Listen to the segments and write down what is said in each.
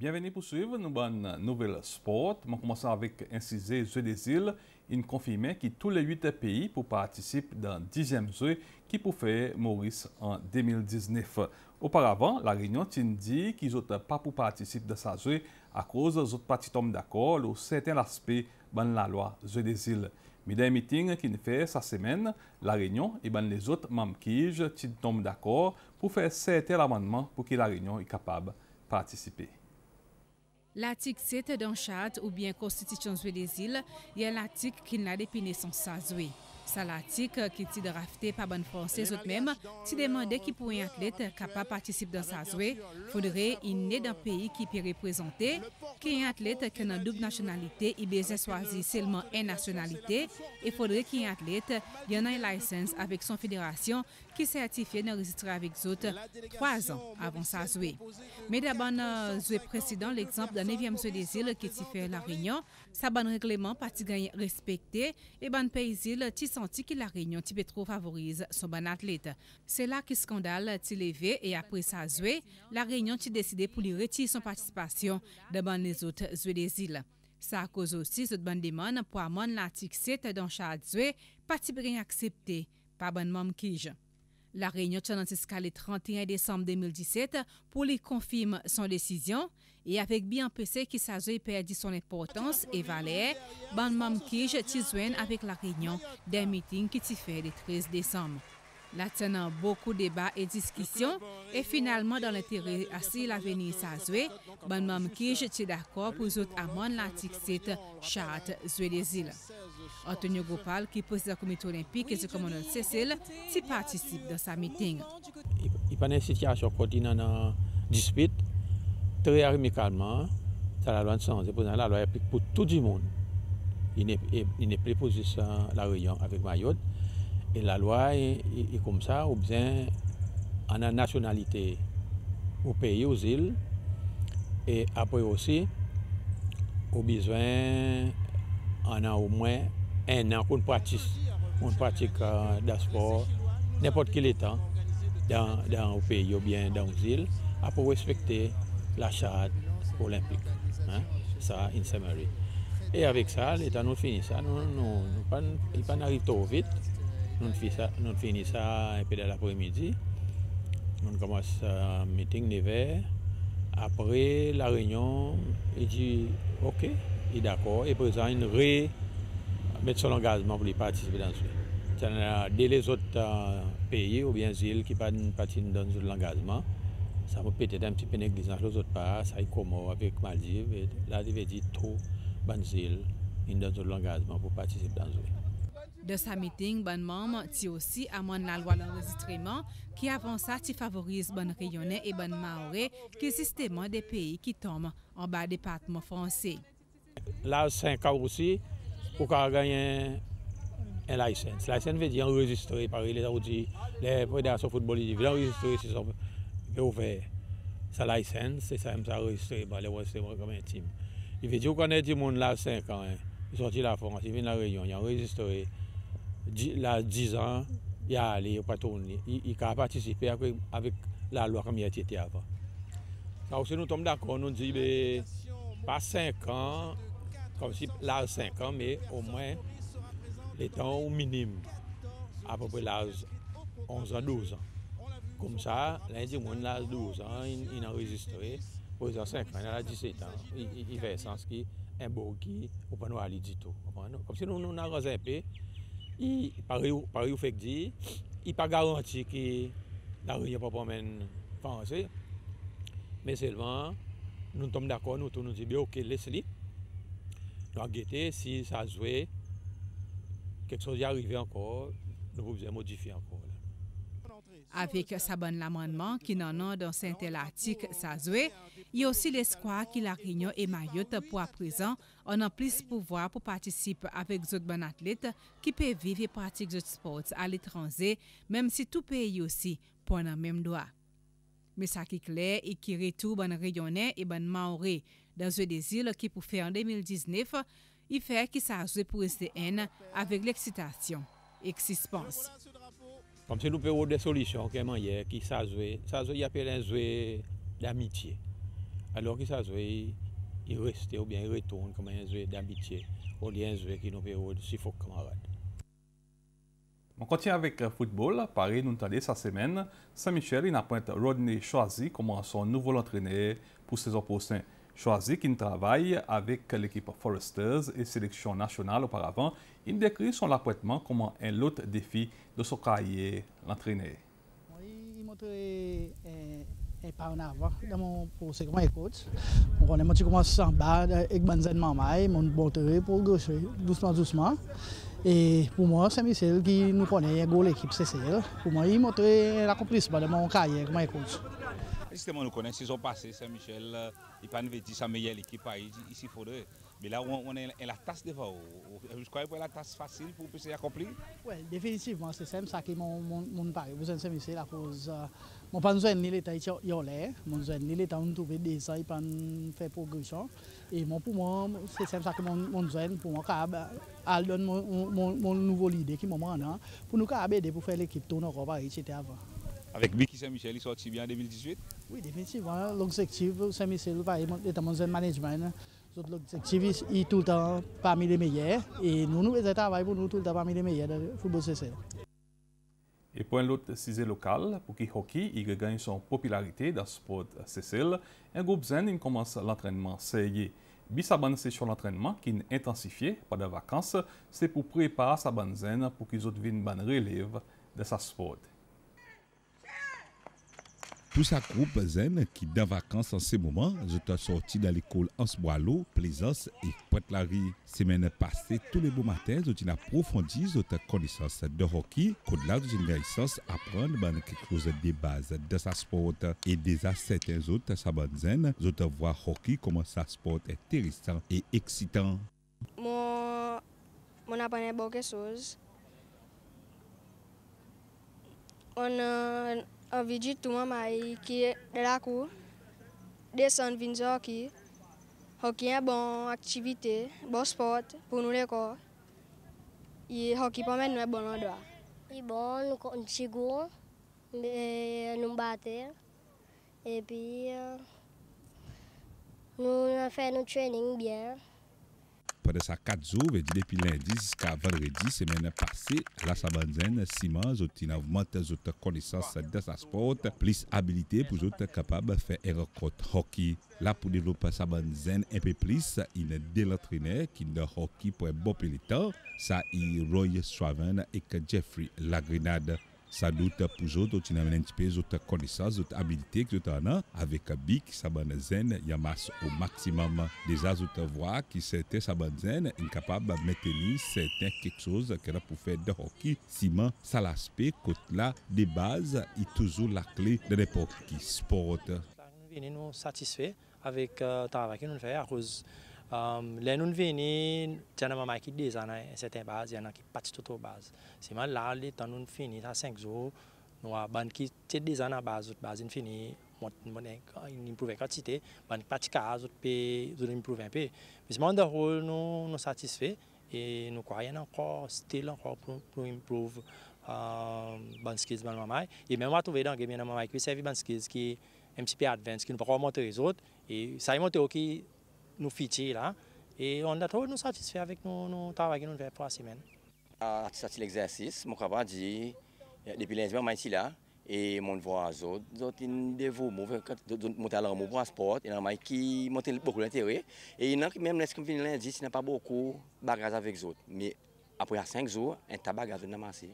Bienvenue pour suivre nos bonnes nouvelles sport. On commence avec incisé Jeux des îles. Il confirmait que tous les huit pays pour participer dans le dixième jeu qui pour faire Maurice en 2019. Auparavant, la Réunion dit qu'ils n'ont pas pour participer dans ce jeu à cause des autres partis d'accord ou certains aspects de la loi Jeux des îles. Mais dans meeting qui fait cette semaine, la Réunion et ben les autres membres qui tombent d'accord pour faire certains amendements pour que la Réunion est capable de participer. L'article 7 d'un charte ou bien constitution des îles est l'article qui n'a dépiné son sazoué. Sa l'article qui t'y drafté par bonne française ou même, t'y demandé qui pour un athlète capable participer dans sazoué, faudrait il né d'un pays qui peut représenter, qu'un athlète qui a une double nationalité, il besoin choisir seulement une nationalité, et faudrait qu'un athlète y en ait une licence avec son fédération ki sertifiye nan rezistre avek zot 3 an avon sa zwe. Me da ban zwe presidant l'ekzamp dan 9e zwe de zil ki ti fe la reynyon, sa ban regleman pati ganyen respekte, e ban peyi zil ti san senti que la Réunion Tibetro favorise son bon athlète. C'est là que le scandale s'est levé et après ça, la Réunion a décidé pour lui retirer son participation devant les autres des îles. Ça a causé aussi cette bonne demande pour amende l'article 7 dans chaque Zoué, pas bien accepté par bon membre La réunion Tchanantiska le 31 décembre 2017 pour lui confirmer son décision et avec bien PC qui sa zone perdit son importance et valeur, ban mam kij avec la réunion des meetings qui s'y fait le 13 décembre. la tenan bokou debat e diskisyon e finalman dan l'intérêt asi l'avenir sa zwe, ban mam ki jeti d'akor pou zot amon lantik sit chart zwe de zil. Antonio Gopal, ki prezida komite olimpik e zi komonon Cecil, si partisip dan sa miting. I panen sityasyon koti nan an dispit, tre arimikalman, sa la lwan san, se pou nan la lwa epik pou tout di moun. I ne prepozi sa la reyon avik Mayot, Et la loi est, comme ça, ou bien en a nationalité au pays, aux îles. Et après aussi, au besoin, on a au moins un an qu'on pratique, on pratique euh, sport n'importe quel état dans, le pays ou bien dans les îles, pour respecter la charte olympique. Hein? Ça, in summary. Et avec ça, l'État nous finit ça. Nous, nous, pas, trop vite. Nous finissons ça, un peu de l'après-midi. Nous commençons un meeting 9 Après la réunion, il dit OK, il est d'accord. Et présent, il ré son engagement pour participer dans ce. Dès les autres euh, pays ou bien îles qui participent dans l'engagement, ça peut peut-être un petit peu négligent les autres pas, ça est comme avec Maldives, là, il dire trop, Banzil, il donne l'engagement pour participer dans le De sa miting, ban mam ti osi amon la lwa l'enregistreman ki avan sa ti favorize ban reyonè e ban maore ki sisteman de peyi ki tom an ba depatman franse. La sen ka osi pou ka ganyen en lisens. Lisens ve di enregistre pari le ta ou di le predasyon foutboli di vil enregistre se son ve ouve sa lisens se sa m sa enregistre ba le wese mwen kamen tim. I ve di ou konen ti moun la sen kan, i soti la franse, i vin la reyon, yon enregistre la 10 an, ya ale, yo patouni. I ka patisipe avik la lwa kam ya tete avan. Sa ou se nou tom dakon, nou di be, pa 5 an, kom si la 5 an, me ou mwen, le tan ou minim, apopwe la 11 an, 12 an. Kom sa, la di mwen la 12 an, in enregistre, pou yon 5 an, la 17 an, i ve sans ki, en bo ki, ou pan wali dito. Kom se nou nan razan pe, i pari ou, pari ou fek di, i pa garanti ki la riyan pa pomen fansè, men selvan, nou tom d'akon, nou tou nou di be ok les li, nou an gete si sa zwe, kek so di arrive ankor, nou pou bize modifi ankor. Avèk sa ban l'amandman ki nan nan dan Saint-Elatik sa zwe, yi osi l'eskwa ki la Réunion e Mayot pou aprezen an an plis pouvoi pou patisip avèk zot ban atlet ki pe vive pratik zot sport al etranze, mèm si tou peyi osi pou nan mèm doa. Me sa ki kler e ki retou ban Réunion e ban Maoré dan zwe de zil ki pou fè an 2019, yi fè ki sa zwe pou este en avèk l'eksitasyon, eksispans. Suspense. Comme si nous pouvons des solutions, qui ça joué, ça joué, il y a un jouet d'amitié. Alors que ça joué, il reste ou bien il retourne comme un joueur d'amitié, ou bien un joueur qui nous fait si fort camarade. On continue avec le football. Paris, nous cette semaine. Saint-Michel, il Rodney Choisy comme son nouveau entraîneur pour saison prochaine. Choisy qui travaille avec l'équipe Foresters et sélection nationale auparavant, il décrit son appointement comme un autre défi de son carrière l'entraîneur. Il montre un pas en avant dans mon poste comme coach. On a commencé en bas avec Banzen Mamay, mon monteur pour gauche, doucement, doucement. Et pour moi, c'est Michel qui nous connaît, il l'équipe CCL. Pour moi, il montre l'accomplissement de mon carrière comme coach. Justement, nous connaissons passée, Saint-Michel, euh, il n'a pas dit sa meilleure équipe ici. Mais là, on, est la tasse devant. Je crois que la tasse facile pour accomplir. Oui, définitivement, c'est ça qui mon mon pari. Vous savez, c'est la cause. Euh, mon pas ni l'état mon besoin ni l'état on trouve des ça, il pas faire progression. Et mon pour moi, c'est ça que mon mon besoin pour moi, à donne mon mon nouveau leader qui moment là, pour nous aider pour faire l'équipe tourner encore pareil, c'était avant. Avec Vicky Saint-Michel, il sorti bien en 2018 Oui, définitivement. L'objectif Saint-Michel, est dans management. L'objectif est tout le temps parmi les meilleurs. Et nous, nous travaillons pour nous tout le temps parmi les meilleurs de football CCL. Et pour l'autre sujet local, pour qui hockey il gagne son popularité dans le sport CCL, un groupe Zen commence l'entraînement sérieux. Bissaban session l'entraînement qui est intensifié pendant les vacances, c'est pour préparer sa bonne zen pour qu'ils autres viennent bonne relève de sa sport. Pour sa groupe zen qui dans vacances en ce moment, je t'ai sorti dans l'école Ansboilo, Plaisance et Pointe-Larry. Semaine passée, tous les beaux matins, je t'ai approfondi ta connaissance de hockey, qu'au-delà de connaissance, apprendre ben, quelque chose de base de sa sport. Et déjà certains autres, sa bonne zen, je te vois hockey comme sa sport intéressant et excitant. Moi, mon apprenais beaucoup de choses. On a anviji touman may ki de la kou, desen vin zo ki, hoki an bon aktivite, bon sport pou nou le kor, yi hoki pomen nou e bon an doa. Yi bon, nou kon chigou, nou mbate, epi euh, nou an fè nou trening byen, apre sa 4 jou, ve di depi lendi jiska vendredi, semene pase, la sabanzen, siman, zouti nan vmante zout konisans de sa sport, plis habilite pou zout kapab fe erokot hoki. La pou devlope sabanzen enpe plis, in de l'entrene ki de hoki pou e bopelita, sa i Roy Swaven ek Jeffrey Lagrenade. Eux, tu n'as un petit peu de connaissances, de habilités que tu as avec Bic, Saban Zen, Yamas au maximum. Déjà, tu vois que c'était Saban Zen incapable de maintenir certains quelque chose qu'elle pour faire de hockey. Simon, ça l'aspect, côté là, des bases, est toujours la clé de l'époque qui sport. Nous sommes satisfaits avec le travail que nous faisons à cause Les nous venons, il y a qui des années, certaines bases, il y en qui bases. C'est là, nous finissons à 5 jours, nous avons qui des à base, base fini, ils improve quantité, ban pas de cas, ils improve un peu. Mais nous nous satisfait et nous croyons encore, still encore pour, pour improve um, ban skills. Et même à servi ban skills qui un advanced, qui nous pas monter les autres et ça monté qui nous fichiers là. Et on a trouvé nous satisfait avec nos, nos travail que nous faisons pour la semaine. À l'exercice, mon travail dit, depuis lundi, je suis là. Et mon voit les autres, les autres, ils dévouent, monter à l'amour pour un sport, il y en a qui montent beaucoup d'intérêt. Et il y en a qui, même lorsqu'ils viennent lundi, il n'y a pas beaucoup de bagages avec les. Mais après 5 jours, un tabac vient d'amasser.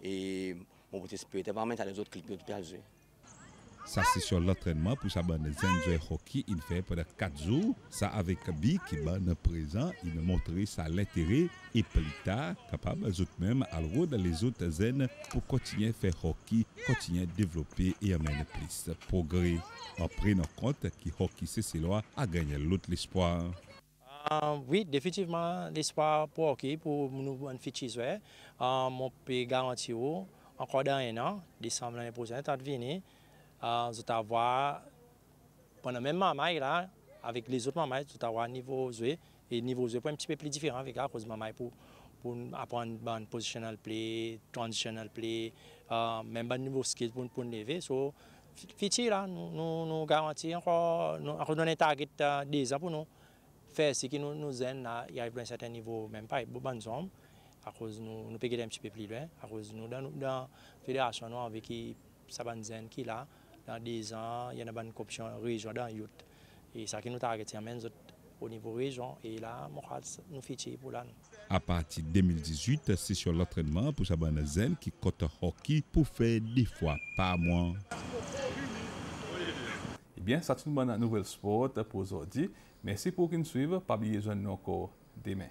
Et mon petit esprit, il va mettre les autres clips de jouer. Ça, c'est sur l'entraînement pour sa bonne zen hockey. Il fait pendant 4 jours. Ça, avec Bi qui est présent, il montré ça l'intérêt et plus tard, capable, eux même, à dans les autres zen pour continuer à faire hockey, continuer à développer et amener plus de progrès. En prenant compte que hockey, c'est loi a gagné l'autre l'espoir. Uh, oui, définitivement, l'espoir pour hockey, pour nous, un futur, uh, mon peut garantir encore dans un an, décembre l'année prochaine, à venir. Uh, je avoir pendant même maman là avec les autres mamans je avoir niveau joué et niveau joué un petit peu plus différent avec à cause maman pour pour apprendre un positional play, transitional play, uh, même un niveau skill pour pour lever. So Fiti là, nous, nous, nous garantissons encore, nous redonnons un target euh, pour nous. Faire ce qui nous, nous aide à y arriver à un certain niveau, même pas, bonne somme, à cause nous, nous payons un petit peu plus loin, à cause nous, dans, dans fédération, nous, avec qui, nous qui là, dans 10 ans, il y a une bonne corruption région dans youth. Et ça qui nous target, même au niveau région, et là, nous fichons pour là. À partir de 2018, c'est sur l'entraînement pour Sabana Zen qui compte hockey pour faire 10 fois par mois. Eh bien, c'est une bonne nouvelle sport pour aujourd'hui. Merci pour qu'ils nous suivent. Pas oublier de nous encore demain.